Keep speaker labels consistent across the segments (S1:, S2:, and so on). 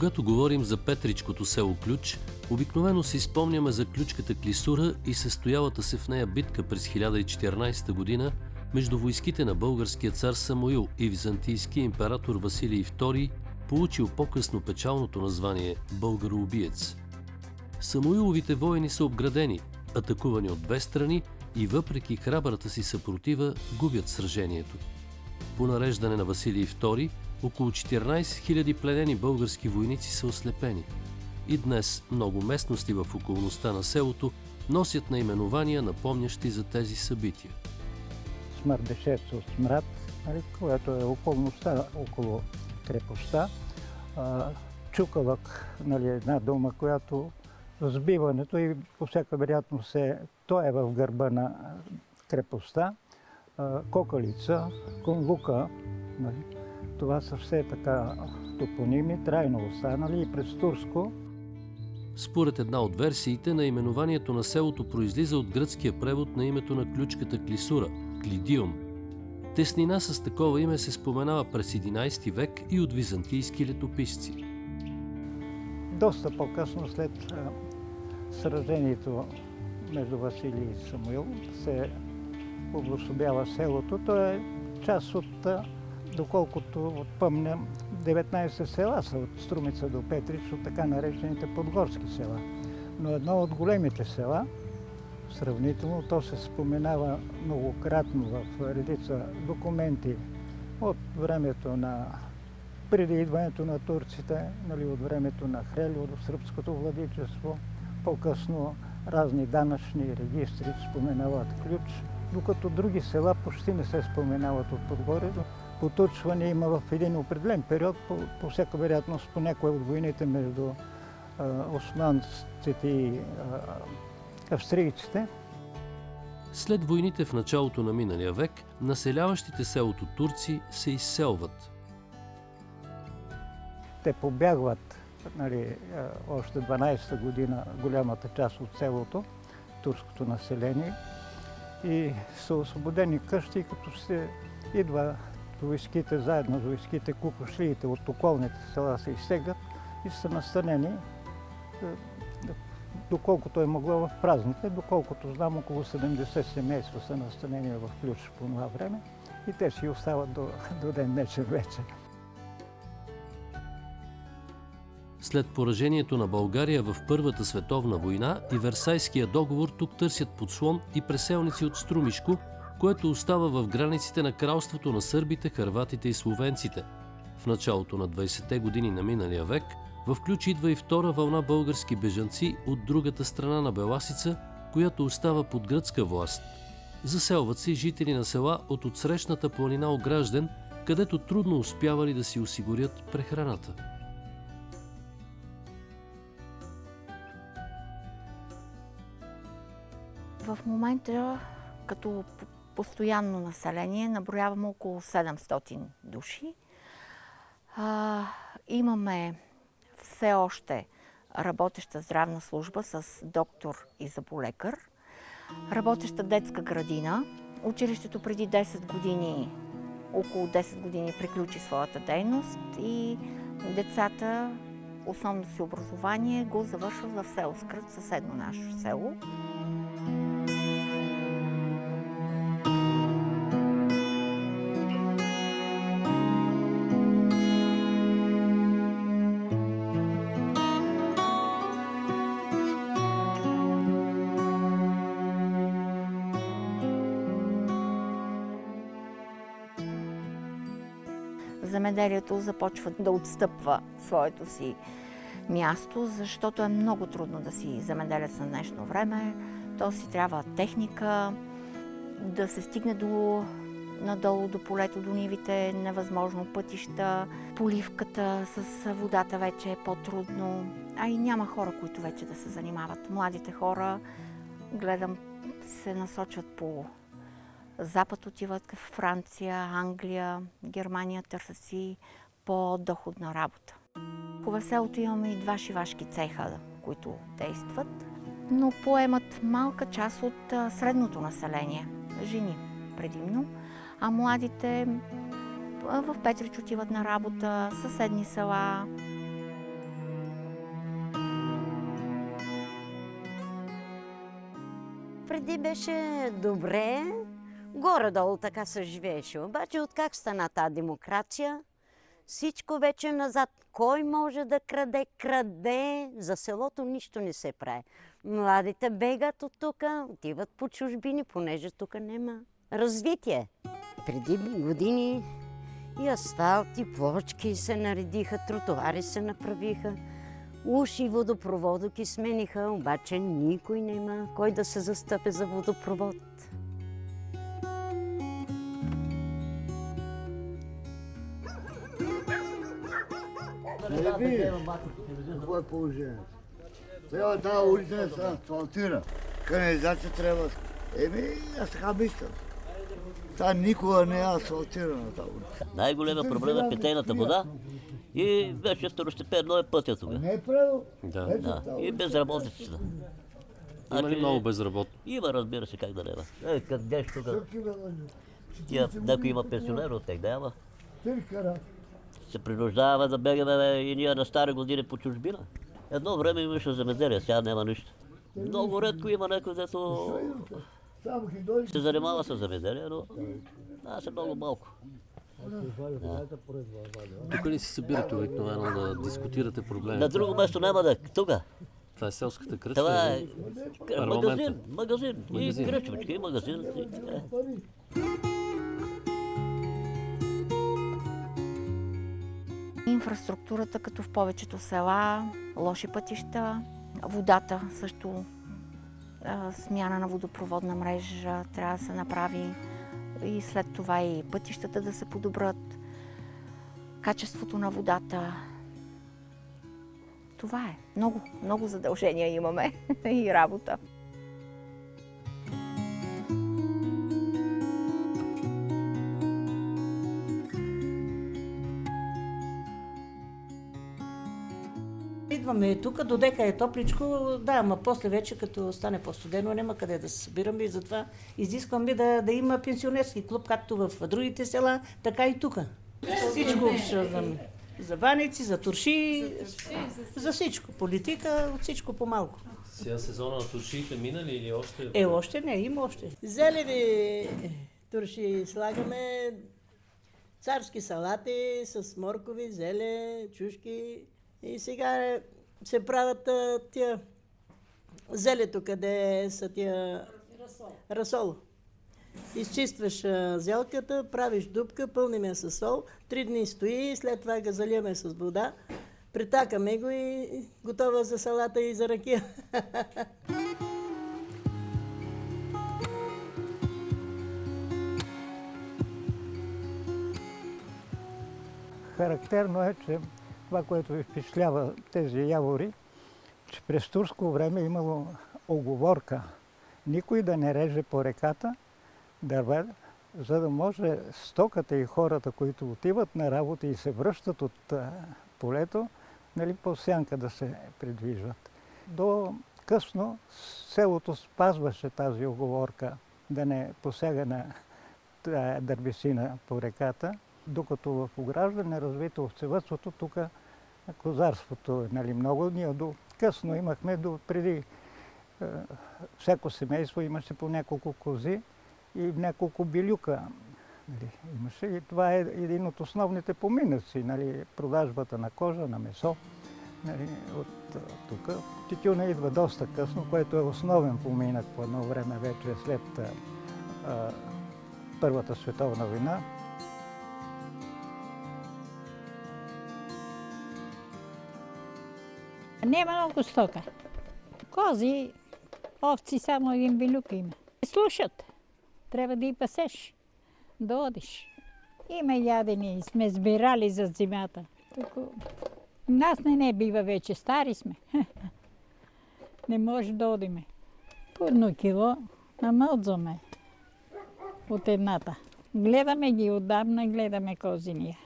S1: Когато говорим за Петричкото село Ключ, обикновено си спомняме за ключката Клисура и състоялата се в нея битка през 1014 година между войските на българския цар Самуил и византийския император Василий II, получил по-късно печалното название Българоубиец. Самуиловите воини са обградени, атакувани от две страни и въпреки храбрата си съпротива губят сражението. По нареждане на Василий II, около 14 000 пленени български войници са ослепени. И днес много местности в околността на селото носят наименования, напомнящи за тези събития.
S2: Смърдешец от смрад, нали, което е околността около крепостта. Чукалък, нали, една дума, която разбиването и по всяка вероятност е, то е в гърба на крепостта. Кокалица, Конлука, нали, това са все така топоними, трайно останали и през турско.
S1: Според една от версиите, наименованието на селото произлиза от гръцкия превод на името на ключката Клисура – Клидиум. Теснина с такова име се споменава през 11 век и от византийски летописци.
S2: Доста по-късно, след сражението между Василий и Самуил, се обособява селото. То е част от доколкото помня, 19 села са от Струмица до Петрич, от така наречените подгорски села. Но едно от големите села, сравнително, то се споменава многократно в редица документи от времето на преди идването на турците, нали, от времето на Хрелио до сръбското владичество, по-късно разни данъчни регистри споменават ключ, докато други села почти не се споменават от Подгоре поточване има в един определен период, по, по всяка вероятност по някои от войните между османците и австрийците.
S1: След войните в началото на миналия век, населяващите селото турци се изселват.
S2: Те побягват нали, още 12-та година голямата част от селото, турското население, и са освободени къщи, като се идва войските, заедно с войските, кукушлиите от околните села се изтеглят и са настанени е, доколкото е могло в празните, доколкото знам, около 70 семейства са настанени в ключ по това време и те си остават до, до ден днешен вече.
S1: След поражението на България в Първата световна война и Версайския договор тук търсят подслон и преселници от Струмишко, което остава в границите на кралството на сърбите, харватите и словенците. В началото на 20-те години на миналия век в ключ идва и втора вълна български бежанци от другата страна на Беласица, която остава под гръцка власт. Заселват се жители на села от отсрещната планина Огражден, където трудно успявали да си осигурят прехраната.
S3: В момента, като постоянно население, наброяваме около 700 души. А, имаме все още работеща здравна служба с доктор и заболекар, работеща детска градина. Училището преди 10 години, около 10 години приключи своята дейност и децата основното си образование го завършват в село Скрът, съседно наше село. Земеделието започва да отстъпва своето си място, защото е много трудно да си земеделец на днешно време. То си трябва техника, да се стигне до надолу до полето, до нивите, невъзможно пътища, поливката с водата вече е по-трудно, а и няма хора, които вече да се занимават. Младите хора, гледам, се насочват по запад отиват в Франция, Англия, Германия, търсят си по-доходна работа. По веселото имаме и два шивашки цеха, които действат, но поемат малка част от средното население, жени предимно, а младите в Петрич отиват на работа, съседни села,
S4: преди беше добре, горе-долу така се живееше. Обаче от как стана тази демокрация, всичко вече назад. Кой може да краде? Краде. За селото нищо не се прави. Младите бегат от тук, отиват по чужбини, понеже тук няма развитие. Преди години и асфалт, и плочки се наредиха, тротуари се направиха. Уши водопроводоки смениха, обаче никой няма кой да се застъпи за водопровод.
S5: Еби, какво е положението? Трябва тази улица да се асфалтира. Канализация трябва. Еми, аз така мисля. Та никога не е асфалтирана тази улица.
S6: Най-голема проблем е питейната вода и вече второстепенно е пътя тук.
S5: Не е правило.
S1: Да.
S6: Да. И безработицата.
S1: Има ли
S6: Значи,
S1: много безработни?
S6: Има, разбира се, как да няма. Е, къде ще тук? Някой има пенсионер от тях, няма.
S5: Тиркара.
S6: Се принуждаваме да бегаме и ние на стари години по чужбина. Едно време имаше земеделие, сега няма нищо. Много редко има някой, дето се занимава с земеделие, но аз е много малко.
S1: Тук ли се събирате обикновено да дискутирате проблеми?
S6: На друго место няма да. Тук.
S1: Това е селската кръчма.
S6: Това е
S1: или?
S6: магазин, магазин. И
S1: Магазин.
S6: кръчмички, и магазин. и така
S3: Инфраструктурата, като в повечето села, лоши пътища, водата също, смяна на водопроводна мрежа трябва да се направи и след това и пътищата да се подобрат, качеството на водата. Това е. Много, много задължения имаме и работа.
S7: Идваме тук, додека е топличко, да, ама после вече, като стане по-студено, няма къде да се събираме и затова изискваме да, да има пенсионерски клуб, както в другите села, така и тук. Всичко за, за баници, за турши, за всичко. Политика, от всичко по-малко.
S1: Сега сезона на туршиите мина ли или още?
S7: Е, още не, има още. Зелени турши слагаме, царски салати с моркови, зеле, чушки. И сега се правят а, тия зелето, къде са тия расол. Изчистваш а, зелката, правиш дупка, пълним я с сол, три дни стои, след това го заливаме с вода, притакаме го и готова за салата и за ракия.
S2: Характерно е, че това, което ви впечатлява тези явори, че през турско време имало оговорка никой да не реже по реката дърве, за да може стоката и хората, които отиват на работа и се връщат от полето, нали, по сянка да се придвижват. До късно селото спазваше тази оговорка да не посяга на дървесина по реката, докато в ограждане развито овцевътството, тук козарството е нали, много. Ние до късно имахме, до преди е, всяко семейство имаше по няколко кози и няколко билюка. Нали, имаше. И това е един от основните поминъци, нали, продажбата на кожа, на месо. Нали, от е, тук. Тютюна идва доста късно, което е основен поминък по едно време вече след е, е, Първата световна война.
S8: Няма много стока. Кози, овци, само един билюк има. Слушат. Трябва да и пасеш. Да одиш. Има ядени, сме сбирали за зимата. Тук нас не, не бива вече, стари сме. Не може да одиме. По едно кило намълзваме от едната. Гледаме ги отдавна, гледаме козиния.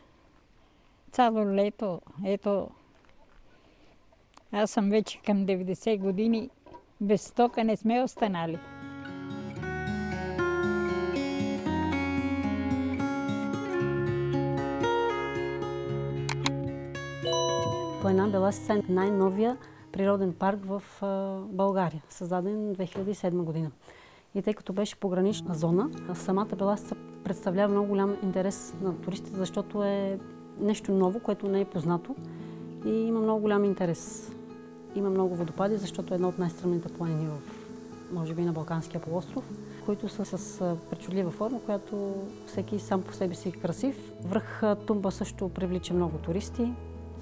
S8: Цяло лето, ето, аз съм вече към 90 години, без стока не сме останали.
S9: Планина Бела Сцен, най-новия природен парк в България, създаден 2007 година. И тъй като беше погранична зона, самата Беласица представлява много голям интерес на туристите, защото е нещо ново, което не е познато и има много голям интерес. Има много водопади, защото е една от най-стръмните планини в, може би, на Балканския полуостров, които са с причудлива форма, която всеки сам по себе си е красив. Връх Тумба също привлича много туристи.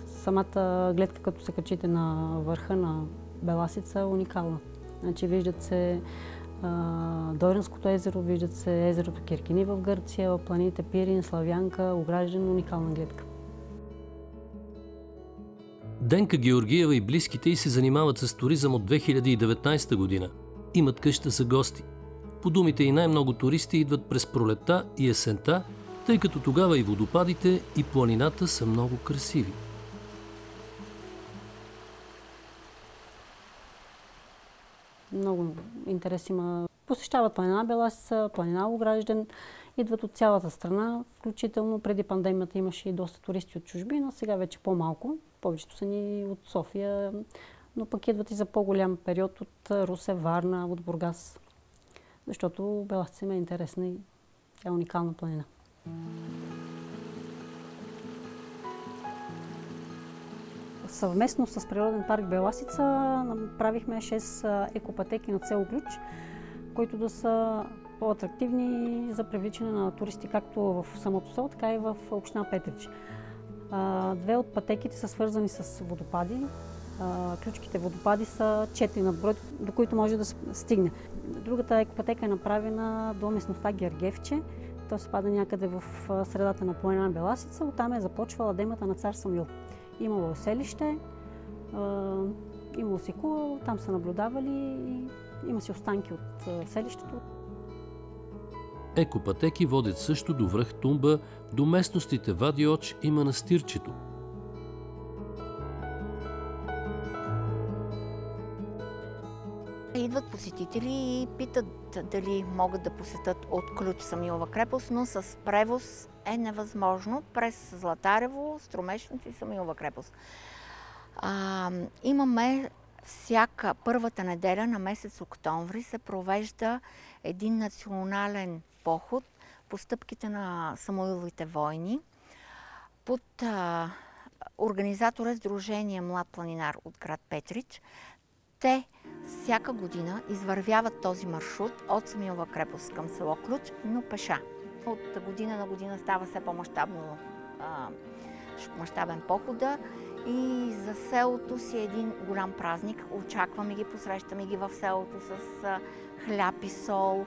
S9: Самата гледка, като се качите на върха на Беласица, е уникална. Значи виждат се Доринското езеро, виждат се езерото Киркини в Гърция, планините Пирин, Славянка, Огражден, уникална гледка.
S1: Денка Георгиева и близките й се занимават с туризъм от 2019 година. Имат къща за гости. По думите и най-много туристи идват през пролета и есента, тъй като тогава и водопадите, и планината са много красиви.
S9: Много интерес има. Посещават планина Беласица, планина Огражден. Идват от цялата страна, включително преди пандемията имаше и доста туристи от чужбина, сега вече по-малко. Повечето са ни от София, но пък идват и за по-голям период от Русе, Варна, от Бургас. Защото Беласица има е интересна и тя е уникална планина. Съвместно с Природен парк Беласица направихме 6 екопатеки на село Ключ, които да са по-атрактивни за привличане на туристи както в самото село, така и в община Петрич. Две от пътеките са свързани с водопади. Ключките водопади са 4 на брой, до които може да стигне. Другата екопатека е направена до местността Гергевче. То се пада някъде в средата на планина Беласица. Оттам е започвала демата на цар Самил. Имало е селище, имало си кула, там са наблюдавали и има си останки от селището.
S1: Екопатеки водят също до връх Тумба, до местностите Вадиоч и Манастирчето.
S3: Идват посетители и питат дали могат да посетят от ключ Самилова крепост, но с превоз е невъзможно през Златарево, Струмешница и Самилова крепост. А, имаме всяка първата неделя на месец октомври се провежда един национален поход по стъпките на Самуиловите войни под а, организатора Сдружение Млад планинар от град Петрич. Те всяка година извървяват този маршрут от Самилова крепост към село Ключ, но пеша. От година на година става все по-масштабно мащабен похода и за селото си е един голям празник. Очакваме ги, посрещаме ги в селото с хляб и сол.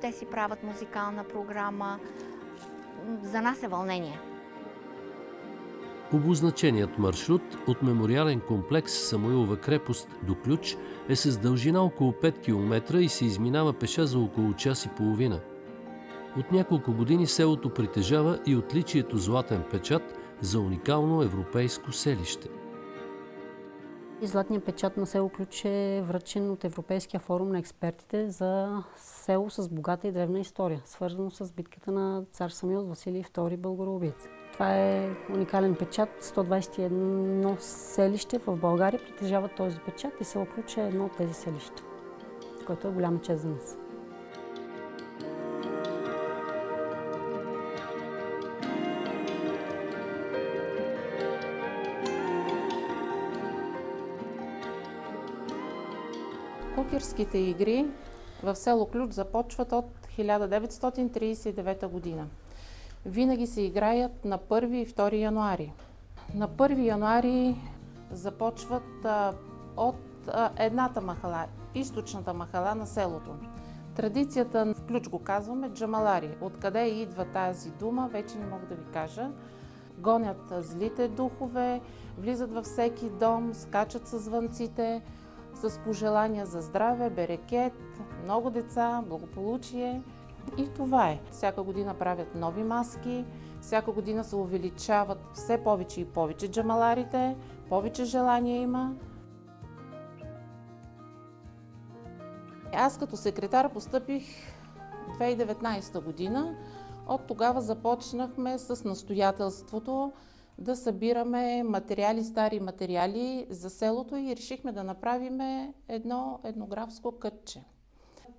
S3: Те си правят музикална програма. За нас е вълнение.
S1: Обозначеният маршрут от мемориален комплекс Самуилова крепост до Ключ е с дължина около 5 км и се изминава пеша за около час и половина. От няколко години селото притежава и отличието златен печат за уникално европейско селище.
S9: Златният печат на село Ключ е връчен от Европейския форум на експертите за село с богата и древна история, свързано с битката на цар Самил Василий II Българоубиец. Това е уникален печат. 121 селище в България притежават този печат и село Ключ е едно от тези селища, което е голяма чест за нас.
S10: Кукерските игри в село Ключ започват от 1939 година. Винаги се играят на 1 и 2 януари. На 1 януари започват а, от а, едната махала, източната махала на селото. Традицията в ключ го казваме джамалари. Откъде идва тази дума, вече не мога да ви кажа. Гонят злите духове, влизат във всеки дом, скачат с звънците, с пожелания за здраве, берекет, много деца, благополучие. И това е. Всяка година правят нови маски, всяка година се увеличават все повече и повече джамаларите, повече желания има. Аз като секретар постъпих 2019 година. От тогава започнахме с настоятелството да събираме материали, стари материали за селото и решихме да направим едно етнографско кътче.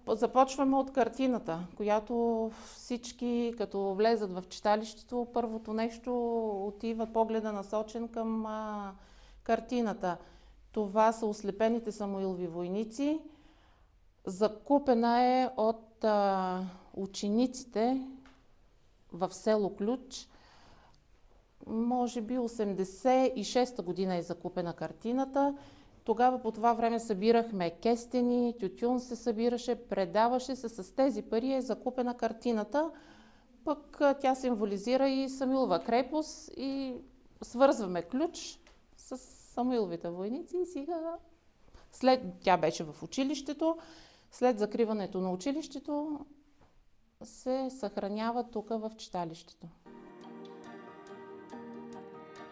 S10: Започваме от картината, която всички, като влезат в читалището, първото нещо отива погледа насочен към а, картината. Това са ослепените Самуилови войници. Закупена е от а, учениците в село Ключ. Може би 86-та година е закупена картината. Тогава по това време събирахме кестени, тютюн се събираше, предаваше се с тези пари е закупена картината. Пък тя символизира и Самилова крепост и свързваме ключ с Самуиловите войници и сега след тя беше в училището, след закриването на училището се съхранява тук в читалището.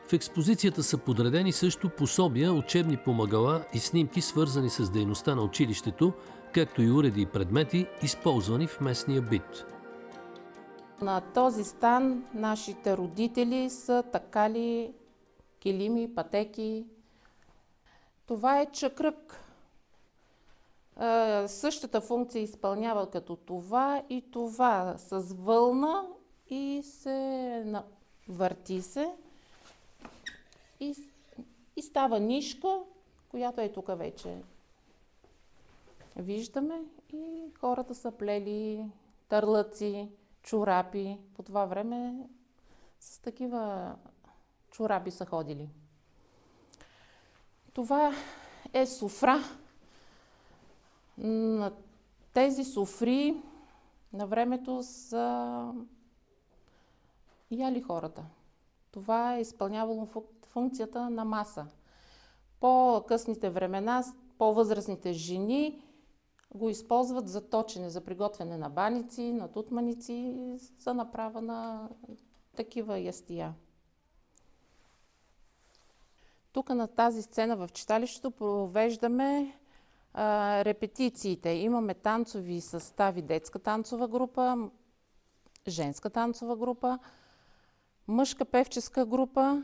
S1: В експозицията са подредени също пособия, учебни помагала и снимки, свързани с дейността на училището, както и уреди и предмети, използвани в местния бит.
S10: На този стан нашите родители са такали килими, пътеки. Това е чакрък. същата функция изпълнява като това и това с вълна и се върти се и, и става нишка, която е тук вече. Виждаме и хората са плели търлъци, чорапи. По това време с такива чорапи са ходили. Това е суфра. На тези суфри на времето са яли хората. Това е изпълнявало функцията на маса. По-късните времена, по-възрастните жени го използват за точене, за приготвяне на баници, на тутманици, за направа на такива ястия. Тук на тази сцена в читалището провеждаме а, репетициите. Имаме танцови състави, детска танцова група, женска танцова група, мъжка певческа група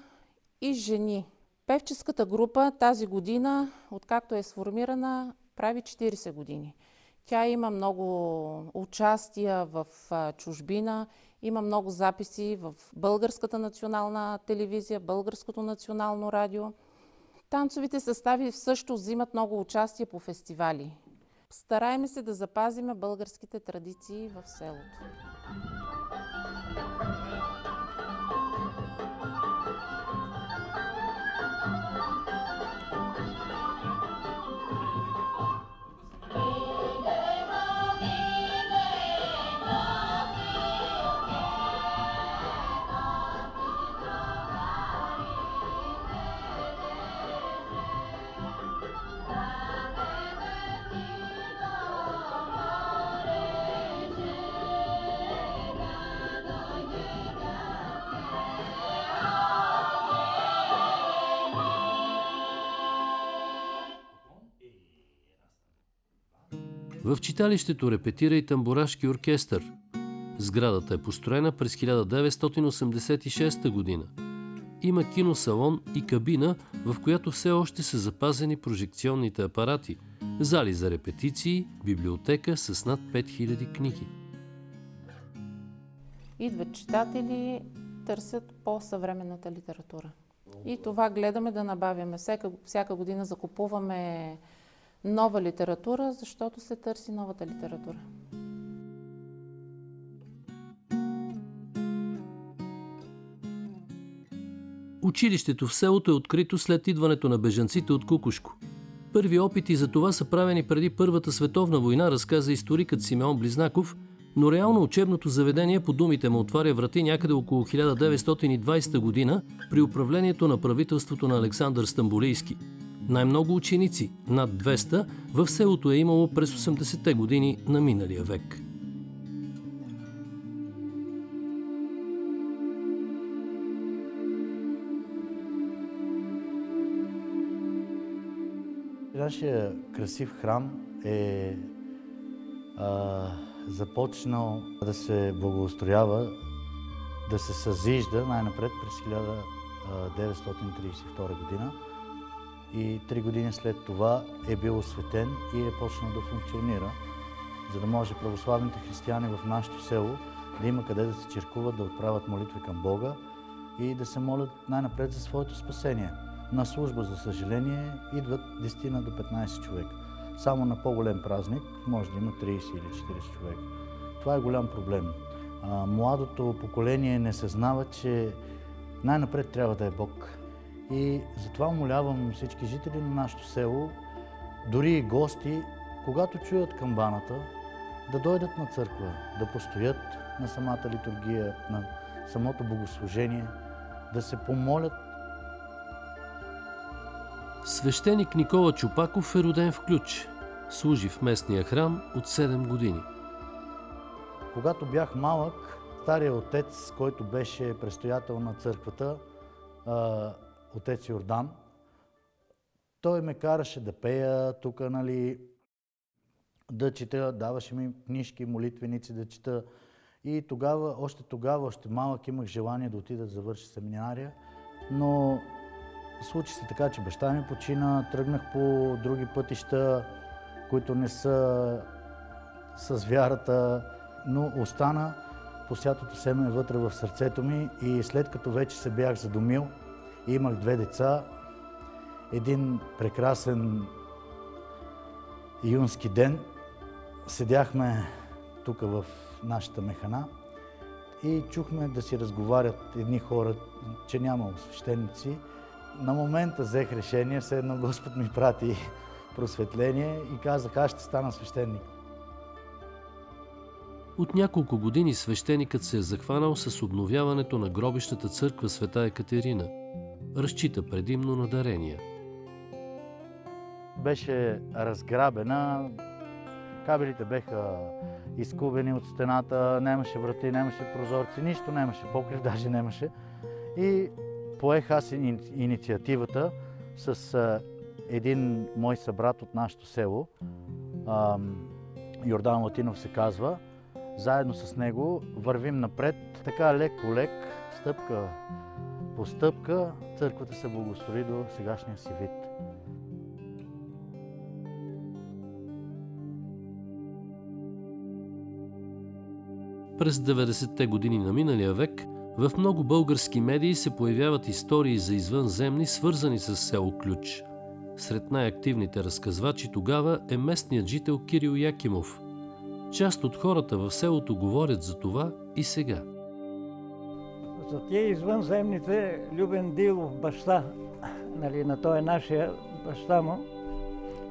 S10: и жени. Певческата група тази година, откакто е сформирана, прави 40 години. Тя има много участия в чужбина, има много записи в Българската национална телевизия, Българското национално радио. Танцовите състави също взимат много участие по фестивали. Стараеме се да запазиме българските традиции в селото.
S1: В читалището репетира и тамбурашки оркестър. Сградата е построена през 1986 година. Има киносалон и кабина, в която все още са запазени прожекционните апарати, зали за репетиции, библиотека с над 5000 книги.
S10: Идват читатели, търсят по-съвременната литература. И това гледаме да набавяме. Всяка, всяка година закупуваме нова литература, защото се търси новата литература.
S1: Училището в селото е открито след идването на бежанците от Кукушко. Първи опити за това са правени преди Първата световна война, разказа историкът Симеон Близнаков, но реално учебното заведение по думите му отваря врати някъде около 1920 година при управлението на правителството на Александър Стамбулийски – най-много ученици, над 200, в селото е имало през 80-те години на миналия век.
S11: Нашия красив храм е а, започнал да се благоустроява, да се съзижда най-напред през 1932 година и три години след това е бил осветен и е почнал да функционира. за да може православните християни в нашето село да има къде да се черкуват, да отправят молитви към Бога и да се молят най-напред за своето спасение. На служба, за съжаление, идват 10 до 15 човека. Само на по-голем празник може да има 30 или 40 човека. Това е голям проблем. Младото поколение не съзнава, че най-напред трябва да е Бог. И затова умолявам всички жители на нашето село, дори и гости, когато чуят камбаната, да дойдат на църква, да постоят на самата литургия, на самото богослужение, да се помолят.
S1: Свещеник Никола Чупаков е роден в Ключ. Служи в местния храм от 7 години.
S11: Когато бях малък, стария отец, който беше престоятел на църквата, отец Йордан, той ме караше да пея тук, нали, да чета, даваше ми книжки, молитвеници да чета. И тогава, още тогава, още малък имах желание да отида да завърша семинария, но случи се така, че баща ми почина, тръгнах по други пътища, които не са с вярата, но остана посятото семе вътре в сърцето ми и след като вече се бях задумил имах две деца, един прекрасен юнски ден седяхме тук в нашата механа и чухме да си разговарят едни хора, че няма свещеници. На момента взех решение, все едно Господ ми прати просветление и казах, аз ще стана свещеник.
S1: От няколко години свещеникът се е захванал с обновяването на гробищната църква Света Екатерина. Разчита предимно на дарения.
S11: Беше разграбена, кабелите беха изкубени от стената, нямаше врати, нямаше прозорци, нищо нямаше, покрив даже нямаше. И поех аз инициативата с един мой събрат от нашето село, Йордан Латинов се казва, заедно с него вървим напред, така леко-лек, стъпка по църквата се благослови до сегашния си вид.
S1: През 90-те години на миналия век в много български медии се появяват истории за извънземни, свързани с село Ключ. Сред най-активните разказвачи тогава е местният жител Кирил Якимов – Част от хората в селото говорят за това и сега.
S2: За тия извънземните Любен Дилов баща, нали, на той е нашия баща му,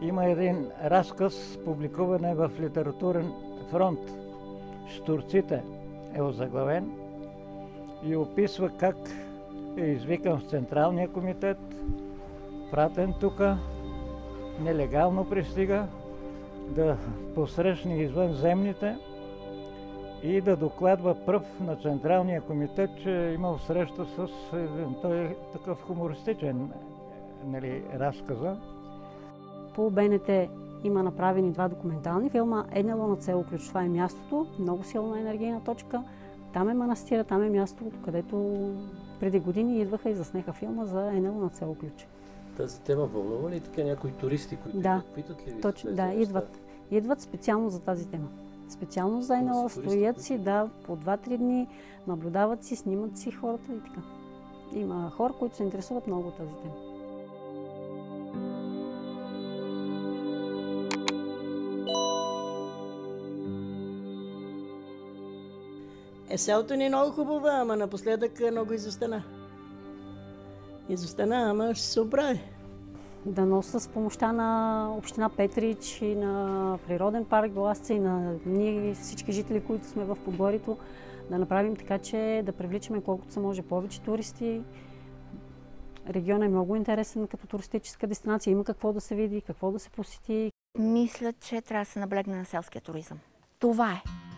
S2: има един разказ, публикуван е в литературен фронт. Штурците е озаглавен и описва как е извикан в Централния комитет, пратен тук, нелегално пристига, да посрещне извънземните и да докладва пръв на Централния комитет, че е имал среща с той е такъв хумористичен нали, разказа.
S9: По БНТ има направени два документални филма. Еднело на село Ключ, това е мястото, много силна енергийна точка. Там е манастира, там е мястото, където преди години идваха и заснеха филма за Енело на село Ключ.
S1: Тази тема вълнува ли така някои туристи, които
S9: да,
S1: питат ли ви?
S9: Точно, да, идват. Идват специално за тази тема. Специално за НЛО, стоят си, да, по 2-3 дни, наблюдават си, снимат си хората и така. Има хора, които се интересуват много от тази тема.
S7: Е, селото ни е много хубаво, ама напоследък много изостана. Изостана, ама ще се оправи.
S9: Дано с помощта на Община Петрич и на Природен парк Беласца и на ние всички жители, които сме в Подгорито, да направим така, че да привличаме колкото се може повече туристи. Регионът е много интересен като туристическа дестинация. Има какво да се види, какво да се посети.
S3: Мисля, че трябва да се наблегне на селския туризъм. Това е.